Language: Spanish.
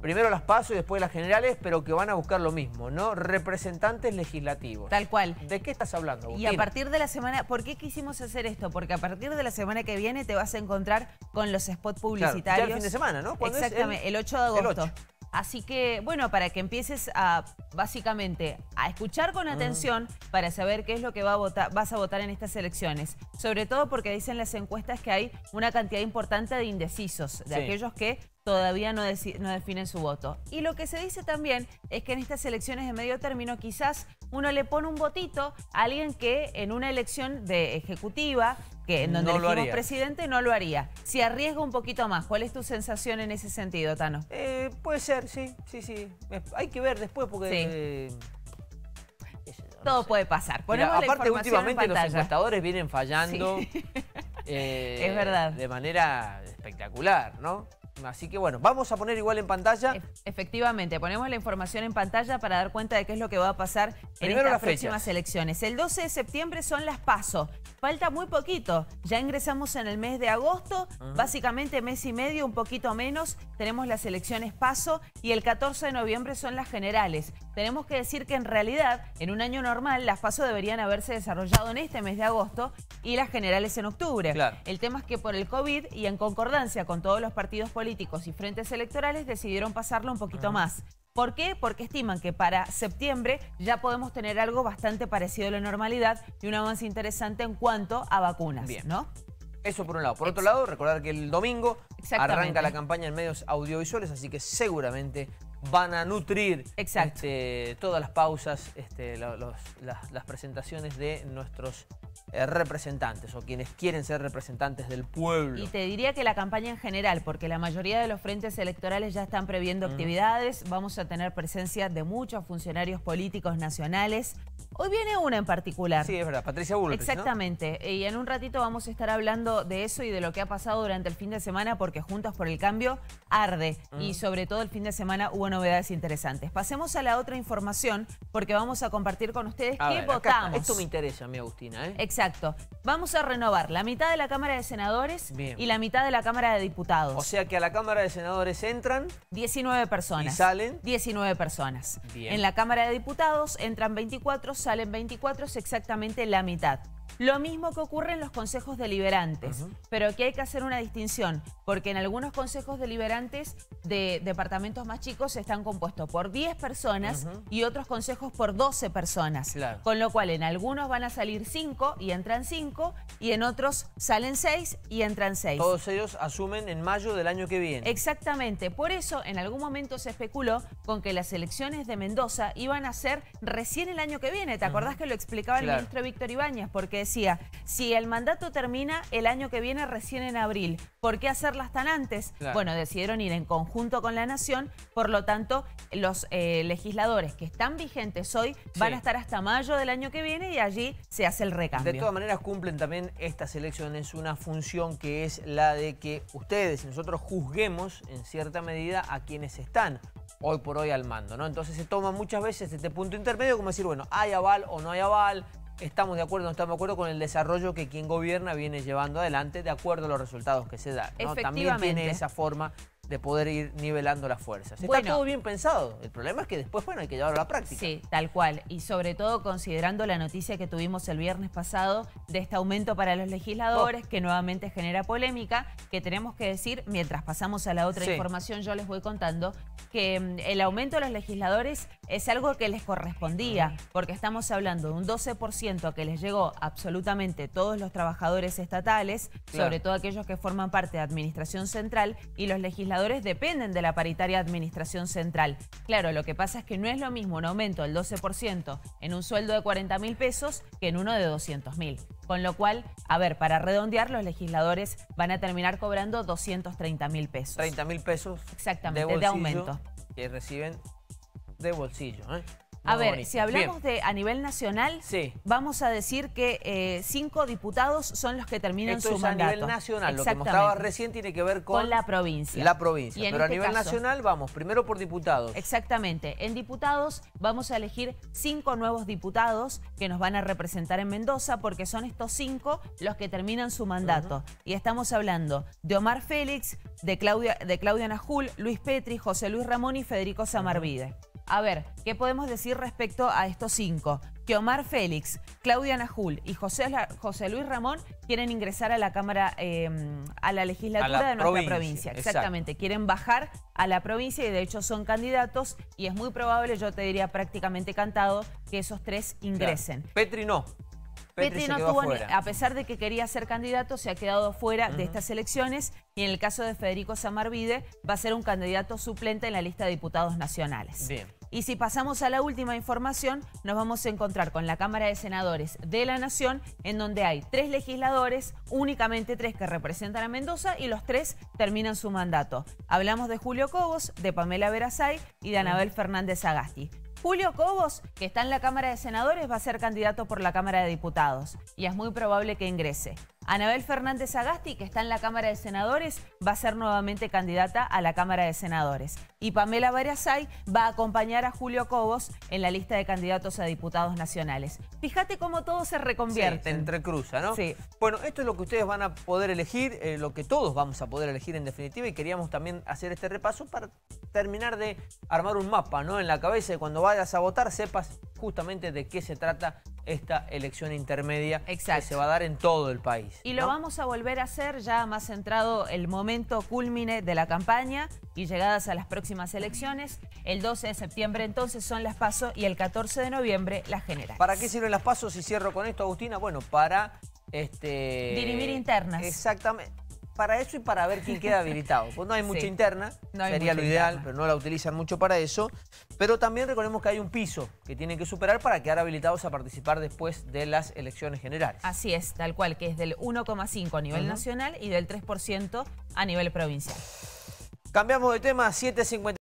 primero las pasos y después las generales, pero que van a buscar lo mismo, ¿no? Representantes legislativos. Tal cual. ¿De qué estás hablando, Y a partir de la semana, ¿por qué quisimos hacer esto? Porque a partir de la semana que viene te vas a encontrar con los spots publicitarios. Claro, ya el fin de semana, ¿no? Exactamente, el, 8 de agosto. Así que, bueno, para que empieces a, básicamente, a escuchar con atención para saber qué es lo que va a votar, vas a votar en estas elecciones. Sobre todo porque dicen las encuestas que hay una cantidad importante de indecisos, de aquellos que todavía no, no, definen su voto. Y lo que se dice también es que en estas elecciones de medio término quizás uno le pone un votito a alguien que en una elección de ejecutiva, que en donde elegimos presidente, no lo haría. Si arriesga un poquito más, ¿cuál es tu sensación en ese sentido, Tano? Eh, puede ser, sí, sí, sí. Hay que ver después porque... Todo puede pasar. Ponemos aparte, últimamente los encuestadores vienen fallando. Eh, es verdad. De manera espectacular, ¿no? Así que bueno, vamos a poner igual en pantalla. Efectivamente, ponemos la información en pantalla para dar cuenta de qué es lo que va a pasar en estas próximas elecciones. El 12 de septiembre son las PASO. Falta muy poquito. Ya ingresamos en el mes de agosto, básicamente mes y medio, un poquito menos. Tenemos las elecciones PASO y el 14 de noviembre son las generales. Tenemos que decir que en realidad, en un año normal, las PASO deberían haberse desarrollado en este mes de agosto y las generales en octubre. El tema es que por el COVID y en concordancia con todos los partidos políticos y frentes electorales decidieron pasarlo un poquito más. ¿Por qué? Porque estiman que para septiembre ya podemos tener algo bastante parecido a la normalidad y un avance interesante en cuanto a vacunas, Bien. ¿no? Eso por un lado. Por otro lado, recordar que el domingo arranca la campaña en medios audiovisuales, así que seguramente van a nutrir este, todas las pausas, este, las presentaciones de nuestros eh, representantes o quienes quieren ser representantes del pueblo. Y te diría que la campaña en general, porque la mayoría de los frentes electorales ya están previendo actividades, vamos a tener presencia de muchos funcionarios políticos nacionales. Hoy viene una en particular. Sí, es verdad, Patricia Bullrich, Exactamente, y en un ratito vamos a estar hablando de eso y de lo que ha pasado durante el fin de semana, porque Juntos por el Cambio arde, y sobre todo el fin de semana hubo novedades interesantes. Pasemos a la otra información, porque vamos a compartir con ustedes qué votamos. esto me interesa, mi Agustina, ¿eh? Exacto. Vamos a renovar la mitad de la Cámara de Senadores y la mitad de la Cámara de Diputados. O sea que a la Cámara de Senadores entran... 19 personas. ¿Y salen? 19 personas. En la Cámara de Diputados entran 24, salen 24, es exactamente la mitad. Lo mismo que ocurre en los consejos deliberantes, pero aquí hay que hacer una distinción, porque en algunos consejos deliberantes de departamentos más chicos están compuestos por 10 personas y otros consejos por 12 personas. Con lo cual en algunos van a salir 5 y entran 5 y en otros salen 6 y entran 6. Todos ellos asumen en mayo del año que viene. Exactamente, por eso en algún momento se especuló con que las elecciones de Mendoza iban a ser recién el año que viene. ¿Te acordás que lo explicaba el ministro Víctor Ibáñez? Porque decía, si el mandato termina el año que viene recién en abril, ¿por qué hacerlas tan antes? Bueno, decidieron ir en conjunto con la Nación, por lo tanto, los eh, legisladores que están vigentes hoy van a estar hasta mayo del año que viene y allí se hace el recambio. De todas maneras, cumplen también estas elecciones una función que es la de que ustedes y nosotros juzguemos en cierta medida a quienes están hoy por hoy al mando, ¿no? Entonces se toma muchas veces este punto intermedio como decir, bueno, hay aval o no hay aval, estamos de acuerdo o no estamos de acuerdo con el desarrollo que quien gobierna viene llevando adelante de acuerdo a los resultados que se dan. También tiene esa forma de poder ir nivelando las fuerzas. Está todo bien pensado. El problema es que después, bueno, hay que llevarlo a la práctica. Sí, tal cual. Y sobre todo considerando la noticia que tuvimos el viernes pasado de este aumento para los legisladores, oh. que nuevamente genera polémica, que tenemos que decir, mientras pasamos a la otra información, yo les voy contando, que mm, el aumento de los legisladores es algo que les correspondía, porque estamos hablando de un 12% que les llegó absolutamente todos los trabajadores estatales, sobre todo aquellos que forman parte de Administración Central, y los legisladores dependen de la paritaria administración central. Claro, lo que pasa es que no es lo mismo un aumento del 12% en un sueldo de 40 mil pesos que en uno de 200 mil. Con lo cual, a ver, para redondear, los legisladores van a terminar cobrando 230 mil pesos. 30 mil pesos Exactamente, de, aumento. Que reciben de bolsillo. ¿eh? A ver, si hablamos de a nivel nacional, vamos a decir que eh, cinco diputados son los que terminan su mandato. a nivel nacional. Lo que mostraba recién tiene que ver con, la provincia. La provincia. Pero a este nivel nacional vamos primero por diputados. Exactamente. En diputados vamos a elegir cinco nuevos diputados que nos van a representar en Mendoza porque son estos cinco los que terminan su mandato. Y estamos hablando de Omar Félix, de Claudia, de Claudia Najul, Luis Petri, José Luis Ramón y Federico Samarvide. A ver, ¿qué podemos decir respecto a estos cinco? Que Omar Félix, Claudia Najul y José, José Luis Ramón quieren ingresar a la Cámara, em, a la legislatura de nuestra provincia. Exactamente, quieren bajar a la provincia y de hecho son candidatos y es muy probable, yo te diría prácticamente cantado, que esos tres ingresen. Petri no. Petri, no estuvo, a pesar de que quería ser candidato, se ha quedado fuera de estas elecciones y en el caso de Federico Samarvide va a ser un candidato suplente en la lista de diputados nacionales. Bien. Y si pasamos a la última información, nos vamos a encontrar con la Cámara de Senadores de la Nación, en donde hay tres legisladores, únicamente tres que representan a Mendoza y los tres terminan su mandato. Hablamos de Julio Cobos, de Pamela Verazay y de Anabel Fernández Agasti. Julio Cobos, que está en la Cámara de Senadores, va a ser candidato por la Cámara de Diputados y es muy probable que ingrese. Anabel Fernández Agasti, que está en la Cámara de Senadores, va a ser nuevamente candidata a la Cámara de Senadores. Y Pamela Variasay va a acompañar a Julio Cobos en la lista de candidatos a diputados nacionales. Fíjate cómo todo se reconvierte. Sí, entre cruza, ¿no? Sí. Bueno, esto es lo que ustedes van a poder elegir, eh, lo que todos vamos a poder elegir en definitiva, y queríamos también hacer este repaso para terminar de armar un mapa, ¿no? En la cabeza de cuando vayas a votar sepas justamente de qué se trata esta elección intermedia que se va a dar en todo el país. Y lo vamos a volver a hacer ya más centrado el momento culmine de la campaña y llegadas a las próximas elecciones. El 12 de septiembre entonces son las PASO y el 14 de noviembre las generales. ¿Para qué sirven las PASO? Si cierro con esto, Agustina. Bueno, para... Este... Dirimir internas. Exactamente para eso y para ver quién queda habilitado. Pues no hay mucha interna, sería lo ideal, pero no la utilizan mucho para eso. Pero también recordemos que hay un piso que tienen que superar para quedar habilitados a participar después de las elecciones generales. Así es, tal cual, que es del 1,5 a nivel nacional y del 3% a nivel provincial. Cambiamos de tema, 7.50.